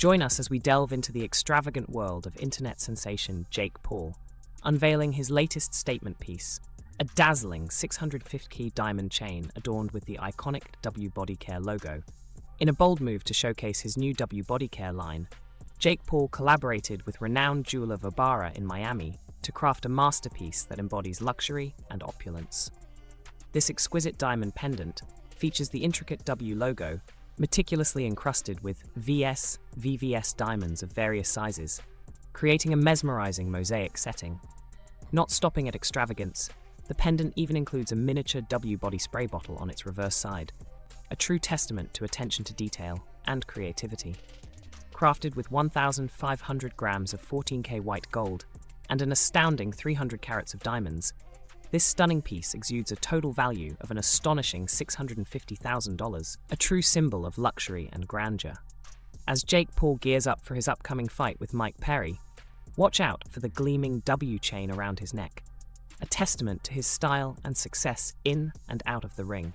Join us as we delve into the extravagant world of internet sensation Jake Paul, unveiling his latest statement piece, a dazzling 650 diamond chain adorned with the iconic W Body Care logo. In a bold move to showcase his new W Body Care line, Jake Paul collaborated with renowned jeweler Vobara in Miami to craft a masterpiece that embodies luxury and opulence. This exquisite diamond pendant features the intricate W logo, meticulously encrusted with VS, VVS diamonds of various sizes, creating a mesmerizing mosaic setting. Not stopping at extravagance, the pendant even includes a miniature W body spray bottle on its reverse side, a true testament to attention to detail and creativity. Crafted with 1,500 grams of 14K white gold and an astounding 300 carats of diamonds, this stunning piece exudes a total value of an astonishing $650,000, a true symbol of luxury and grandeur. As Jake Paul gears up for his upcoming fight with Mike Perry, watch out for the gleaming W chain around his neck, a testament to his style and success in and out of the ring.